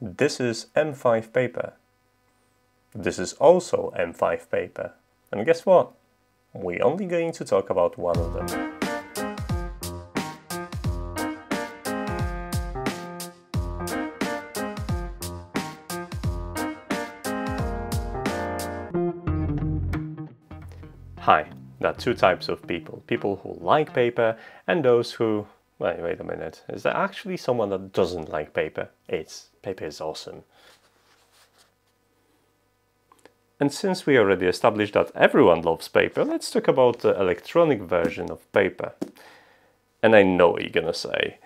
This is M5 paper. This is also M5 paper. And guess what? We're only going to talk about one of them. Hi, there are two types of people. People who like paper and those who... Wait, wait a minute. Is there actually someone that doesn't like paper? It's... paper is awesome. And since we already established that everyone loves paper, let's talk about the electronic version of paper. And I know what you're gonna say.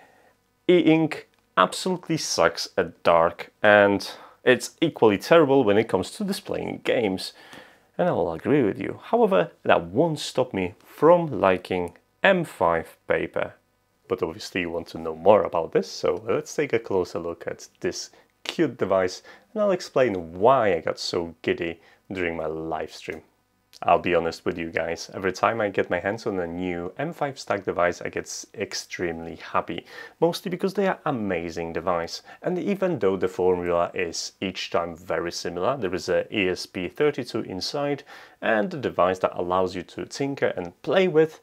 E-ink absolutely sucks at dark and it's equally terrible when it comes to displaying games. And I'll agree with you. However, that won't stop me from liking M5 paper. But obviously you want to know more about this, so let's take a closer look at this cute device and I'll explain why I got so giddy during my live stream. I'll be honest with you guys, every time I get my hands on a new M5 Stack device I get extremely happy, mostly because they are amazing device and even though the formula is each time very similar, there is a ESP32 inside and a device that allows you to tinker and play with,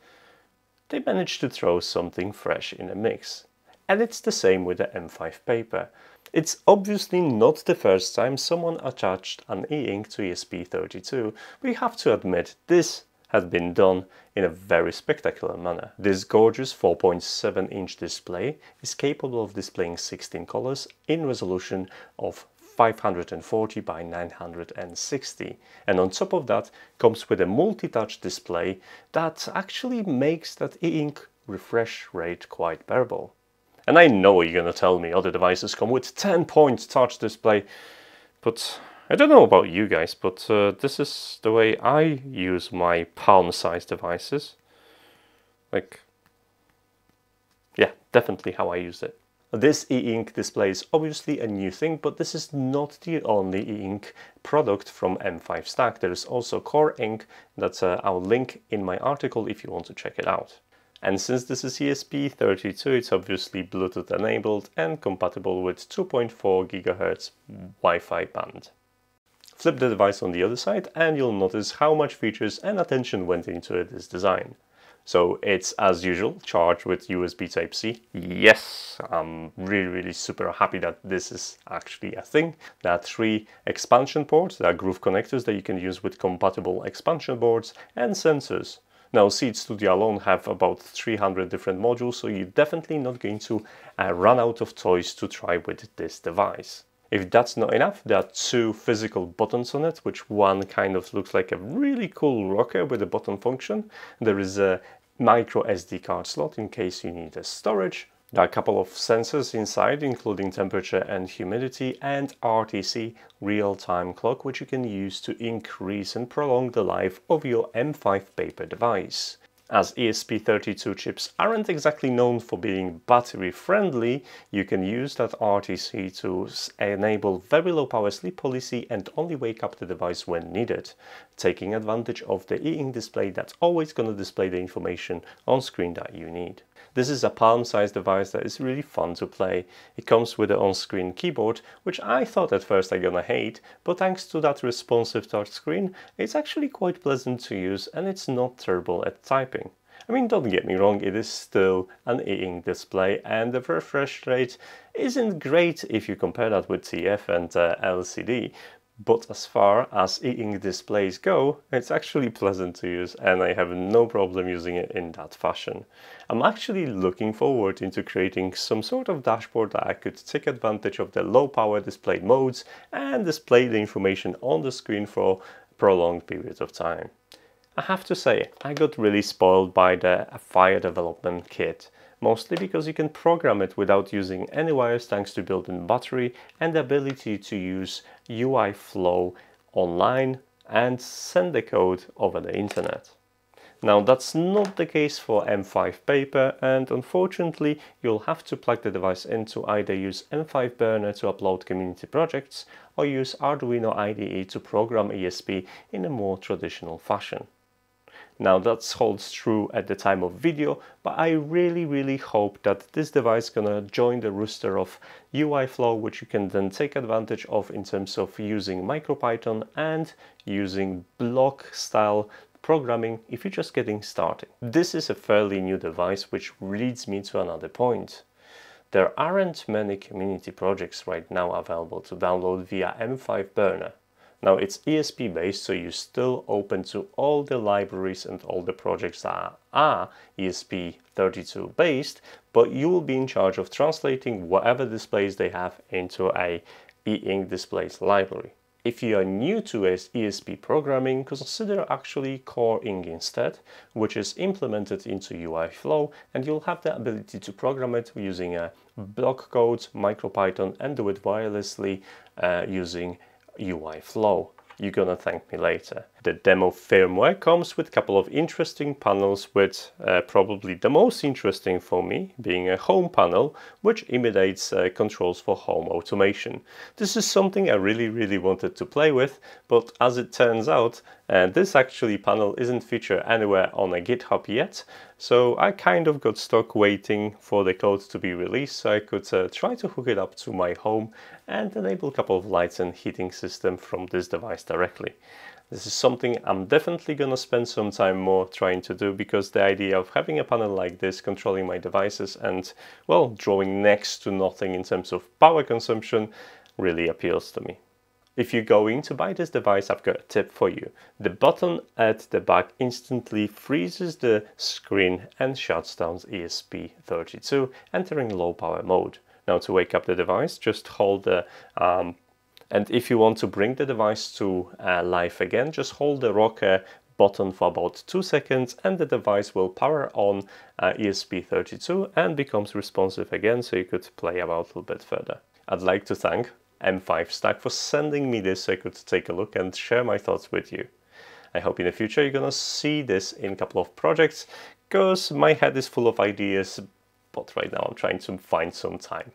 they managed to throw something fresh in the mix. And it's the same with the M5 paper. It's obviously not the first time someone attached an e-ink to ESP32, but you have to admit this has been done in a very spectacular manner. This gorgeous 4.7 inch display is capable of displaying 16 colors in resolution of 540 by 960 and on top of that comes with a multi-touch display that actually makes that e-ink refresh rate quite bearable. And I know you're to tell me other devices come with 10 point touch display, but I don't know about you guys, but uh, this is the way I use my palm-sized devices. Like, yeah, definitely how I use it. This e-ink display is obviously a new thing, but this is not the only e-ink product from M5 Stack. There is also Core Ink that uh, I'll link in my article if you want to check it out. And since this is ESP32, it's obviously Bluetooth enabled and compatible with 2.4 GHz Wi-Fi band. Flip the device on the other side and you'll notice how much features and attention went into this design. So it's as usual charged with USB Type-C. Yes, I'm really really super happy that this is actually a thing. There are three expansion ports, there are Grove connectors that you can use with compatible expansion boards and sensors. Now Seeed Studio alone have about 300 different modules, so you're definitely not going to uh, run out of toys to try with this device. If that's not enough, there are two physical buttons on it, which one kind of looks like a really cool rocker with a button function. There is a micro SD card slot in case you need a storage. There are a couple of sensors inside, including temperature and humidity, and RTC real-time clock, which you can use to increase and prolong the life of your M5 paper device. As ESP32 chips aren't exactly known for being battery friendly, you can use that RTC to enable very low power sleep policy and only wake up the device when needed, taking advantage of the e-ink display that's always going to display the information on screen that you need. This is a palm-sized device that is really fun to play. It comes with an on-screen keyboard, which I thought at first I'm gonna hate, but thanks to that responsive touchscreen, it's actually quite pleasant to use and it's not terrible at typing. I mean, don't get me wrong, it is still an e-ink display and the refresh rate isn't great if you compare that with TFT and uh, LCD, but as far as e-ink displays go, it's actually pleasant to use and I have no problem using it in that fashion. I'm actually looking forward into creating some sort of dashboard that I could take advantage of the low power display modes and display the information on the screen for prolonged periods of time. I have to say, I got really spoiled by the Fire development kit mostly because you can program it without using any wires thanks to built-in battery and the ability to use UI flow online and send the code over the internet. Now that's not the case for M5 paper and unfortunately you'll have to plug the device in to either use M5 Burner to upload community projects or use Arduino IDE to program ESP in a more traditional fashion. Now that holds true at the time of video, but I really, really hope that this device gonna join the roster of UI flow, which you can then take advantage of in terms of using MicroPython and using block style programming if you're just getting started. This is a fairly new device, which leads me to another point. There aren't many community projects right now available to download via M5 Burner. Now it's ESP based, so you're still open to all the libraries and all the projects that are ESP32 based, but you will be in charge of translating whatever displays they have into a e-ink displays library. If you are new to ESP programming, consider actually Core Ink instead, which is implemented into UI Flow, and you'll have the ability to program it using a block code, MicroPython, and do it wirelessly uh, using UI Flow. You're gonna thank me later. The demo firmware comes with a couple of interesting panels with uh, probably the most interesting for me being a home panel which imitates uh, controls for home automation. This is something I really really wanted to play with but as it turns out uh, this actually panel isn't featured anywhere on a GitHub yet so I kind of got stuck waiting for the code to be released so I could uh, try to hook it up to my home and enable a couple of lights and heating system from this device directly. This is something I'm definitely gonna spend some time more trying to do because the idea of having a panel like this controlling my devices and, well, drawing next to nothing in terms of power consumption really appeals to me. If you're going to buy this device, I've got a tip for you. The button at the back instantly freezes the screen and shuts down ESP32, entering low power mode. Now to wake up the device, just hold the um, and if you want to bring the device to uh, life again, just hold the rocker button for about two seconds and the device will power on uh, ESP32 and becomes responsive again so you could play about a little bit further. I'd like to thank M5 Stack for sending me this so I could take a look and share my thoughts with you. I hope in the future you're gonna see this in a couple of projects because my head is full of ideas but right now I'm trying to find some time.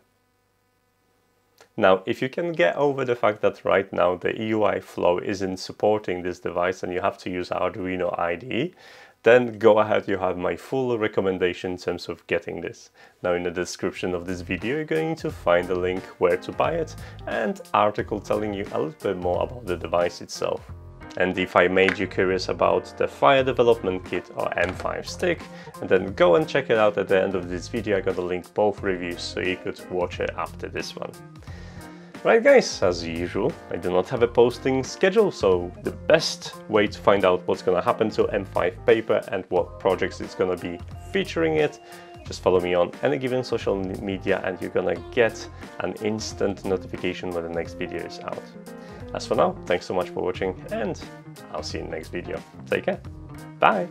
Now, if you can get over the fact that right now the UI flow isn't supporting this device and you have to use Arduino IDE, then go ahead, you have my full recommendation in terms of getting this. Now in the description of this video you're going to find a link where to buy it and article telling you a little bit more about the device itself. And if I made you curious about the Fire Development Kit or M5 Stick, then go and check it out at the end of this video. I got a link both reviews so you could watch it after this one. Right guys, as usual, I do not have a posting schedule, so the best way to find out what's gonna happen to M5 paper and what projects it's gonna be featuring it, just follow me on any given social media and you're gonna get an instant notification when the next video is out. As for now, thanks so much for watching and I'll see you in the next video. Take care. Bye.